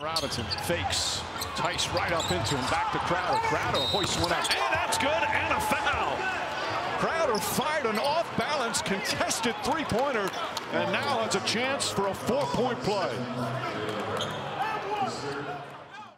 Robinson fakes. Tice right up into him. Back to Crowder. Crowder hoists one up. And that's good. And a foul. Crowder fired an off-balance contested three-pointer and now has a chance for a four-point play.